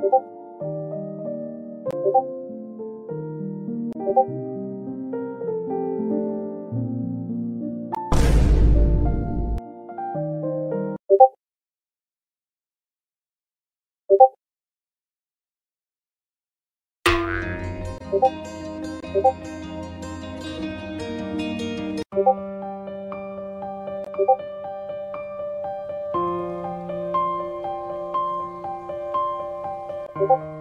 고고 고고 you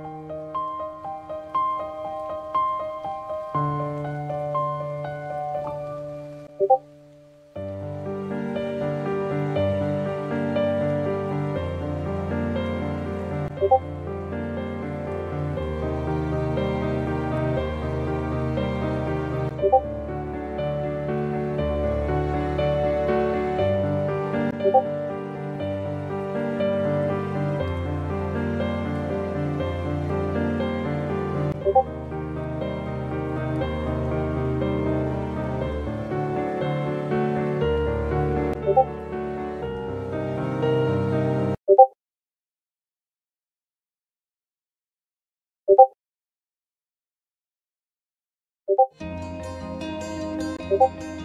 Thank you.